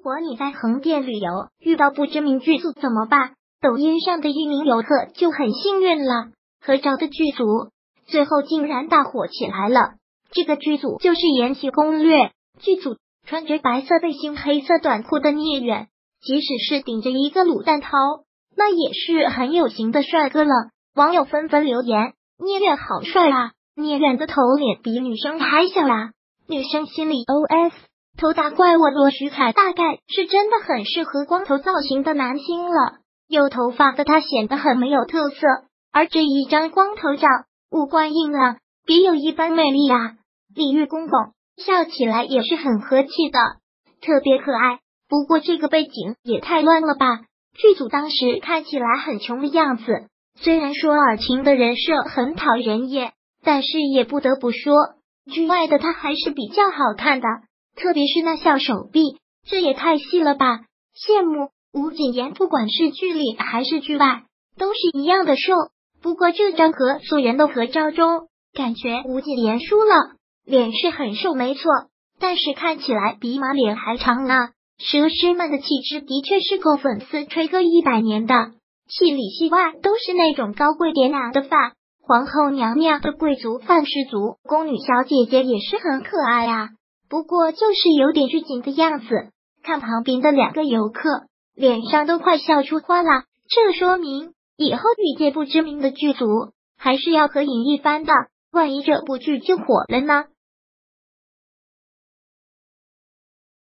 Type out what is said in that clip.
如果你在横店旅游遇到不知名剧组怎么办？抖音上的一名游客就很幸运了，合照的剧组最后竟然大火起来了。这个剧组就是《延禧攻略》剧组，穿着白色背心、黑色短裤的聂远，即使是顶着一个卤蛋头，那也是很有型的帅哥了。网友纷纷留言：聂远好帅啊！聂远的头脸比女生还小啊！女生心里 OS：头大怪我罗徐凯，大概是真的很适合光头造型的男星了。有头发的他显得很没有特色，而这一张光头照，五官硬朗，别有一番魅力啊！李玉公公笑起来也是很和气的，特别可爱。不过这个背景也太乱了吧？剧组当时看起来很穷的样子，虽然说尔晴的人设很讨人厌，但是也不得不说，剧外的他还是比较好看的，特别是那小手臂，这也太细了吧！羡慕。吴谨言不管是剧里还是剧外，都是一样的瘦。不过这张和素颜的合照中，感觉吴谨言输了，脸是很瘦没错，但是看起来比马脸还长呢。佘诗曼的气质的确是够粉丝吹个一百年的，戏里戏外都是那种高贵典雅的范，皇后娘娘的贵族范十足，宫女小姐姐也是很可爱啊。不过就是有点拘谨的样子。看旁边的两个游客。脸上都快笑出花了，这说明以后遇见不知名的剧组，还是要合影一番的。万一这部剧就火了呢？